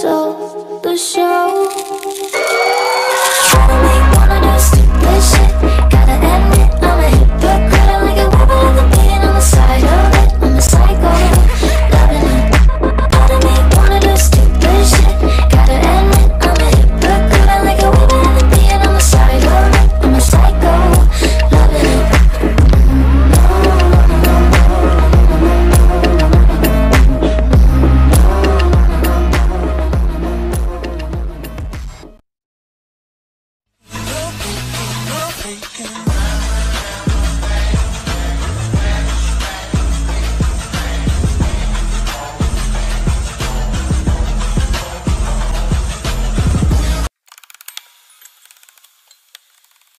stole the show. taken.